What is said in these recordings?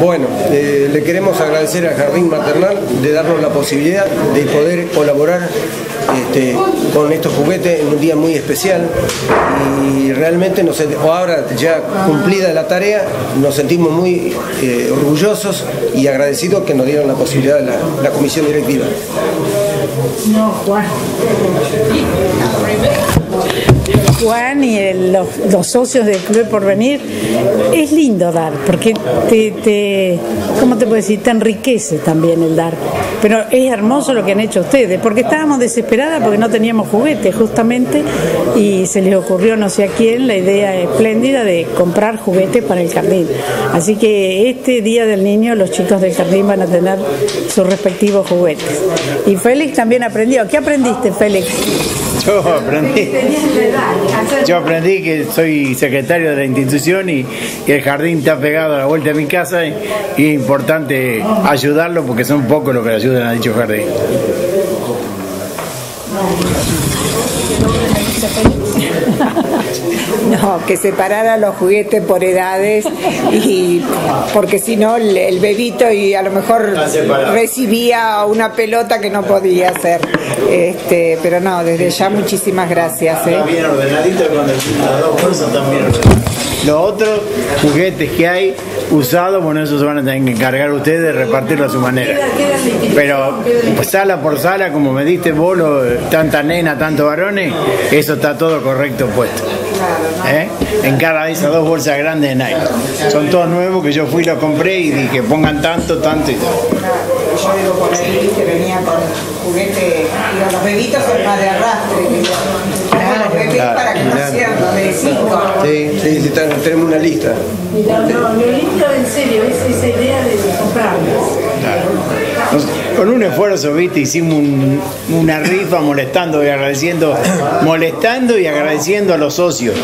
Bueno, eh, le queremos agradecer al Jardín Maternal de darnos la posibilidad de poder colaborar este, con estos juguetes en un día muy especial y realmente nos, ahora ya cumplida la tarea nos sentimos muy eh, orgullosos y agradecidos que nos dieron la posibilidad de la, comisión directiva. No, Juan. Juan y los, socios del Club por venir, es lindo dar, porque te, te, ¿cómo te puedo decir? Te enriquece también el dar. Pero es hermoso lo que han hecho ustedes, porque estábamos desesperadas porque no teníamos juguetes justamente y se les ocurrió no sé a quién la idea espléndida de comprar juguetes para el jardín. Así que este Día del Niño los chicos del jardín van a tener sus respectivos juguetes. Y Félix también aprendió. ¿Qué aprendiste, Félix? Yo aprendí. Yo aprendí que soy secretario de la institución y, el jardín está pegado a la vuelta de mi casa y, es importante ayudarlo porque son pocos los que ayudan a dicho jardín. No, que separara los juguetes por edades y porque si no el, bebito y a lo mejor recibía una pelota que no podía hacer. Este, pero no, desde ya muchísimas gracias. ¿eh? Bien ordenadito cuando Los otros juguetes que hay usados, bueno, esos se van a tener que encargar ustedes de repartirlo a su manera. Pero pues, sala por sala, como me diste vos, tanta nena, tantos varones, eso está todo correcto puesto. ¿Eh? En cada de esas dos bolsas grandes de Nike. Son todos nuevos que yo fui, los compré y dije pongan tanto, tanto y tal. Yo digo por ahí que venía con juguete, digo, los bebitos son más de arrastre. los bebés para que no sean de cinco. Sí, sí, sí tenemos una lista. No, lo lindo en serio es esa idea de comprarlas. Con un esfuerzo, viste, hicimos una rifa molestando y agradeciendo, molestando y agradeciendo a los socios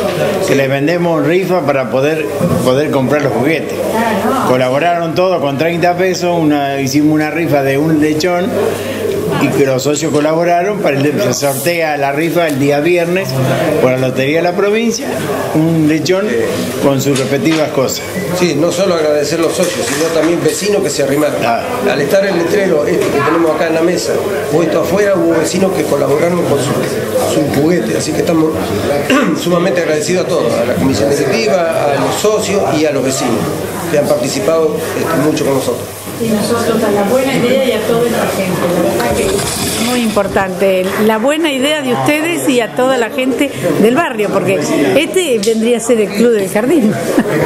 que les vendemos rifa para poder, poder comprar los juguetes. Colaboraron todos con 30 pesos, hicimos una rifa de un lechón y que los socios colaboraron para el se sortea la rifa el día viernes por la Lotería de la Provincia, un lechón con sus respectivas cosas. Sí, no solo agradecer a los socios, sino también vecinos que se arrimaron. Al estar el letrero este que tenemos acá en la mesa, puesto afuera, hubo vecinos que colaboraron con su, juguete, así que estamos sumamente agradecidos a todos, a la comisión directiva, a los socios y a los vecinos que han participado este, mucho con nosotros y nosotros a la buena idea y a toda la gente. La verdad que muy importante, la buena idea de ustedes y a toda la gente del barrio, porque este vendría a ser el Club del Jardín,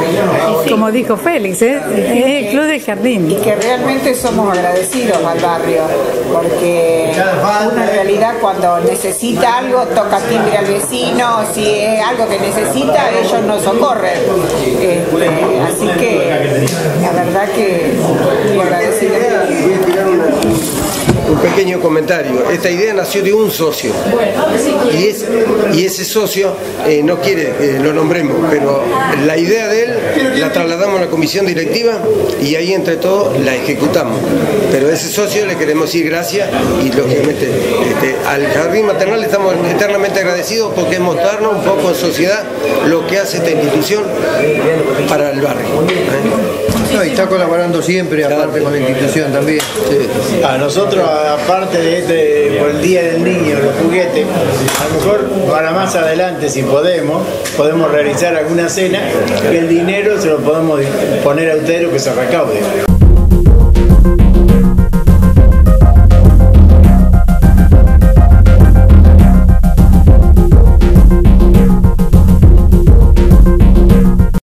como dijo Félix, ¿eh? es el Club del Jardín. Y que realmente somos agradecidos al barrio, porque una realidad cuando necesita algo toca timbre al vecino, si es algo que necesita, ellos nos socorren. Este, así que la verdad que un pequeño comentario. Esta idea nació de un socio. Y, ese socio eh, no quiere que lo nombremos, pero la idea de él la trasladamos a la comisión directiva y ahí entre todos la ejecutamos. Pero a ese socio le queremos decir gracias y lógicamente este, al jardín maternal estamos eternamente agradecidos porque mostrarnos un poco en sociedad lo que hace esta institución para el barrio. Y está colaborando siempre, aparte con la institución también. A nosotros aparte de este, por el Día del Niño, los juguetes, a lo mejor para más adelante, si podemos, podemos realizar alguna cena y el dinero se lo podemos poner a ustedes que se recaude.